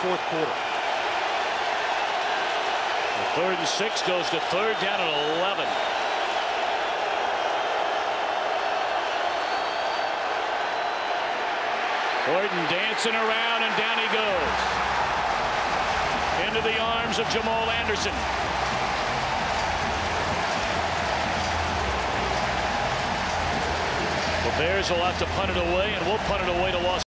fourth quarter. The third and six goes to third down at 11. Orton dancing around and down he goes. Into the arms of Jamaal Anderson. The Bears will have to punt it away and we'll punt it away to Los